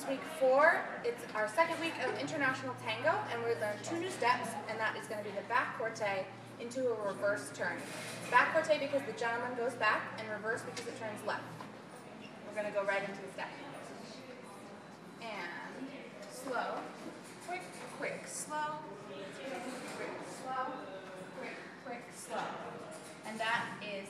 is week four. It's our second week of international tango, and we learned two new steps, and that is going to be the back corte into a reverse turn. Back corte because the gentleman goes back, and reverse because it turns left. We're going to go right into the step. And slow, quick, quick, slow, quick, quick, slow, quick, quick, slow. And that is